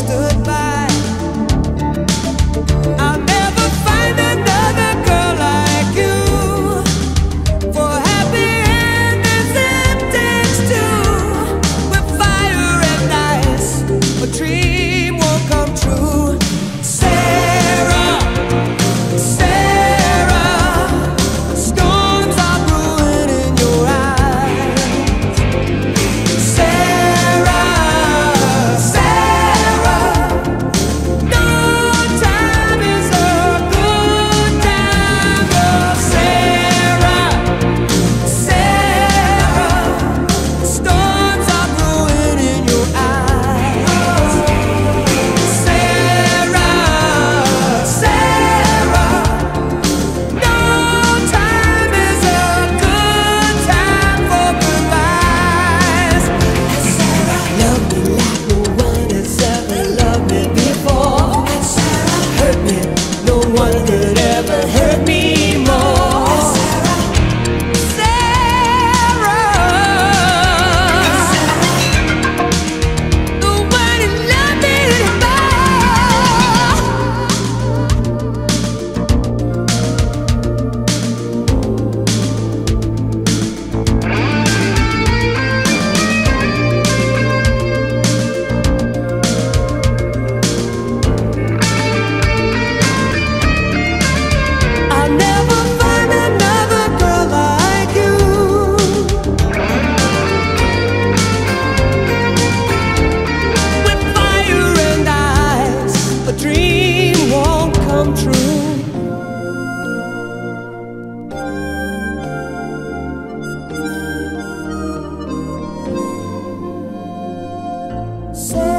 tree one So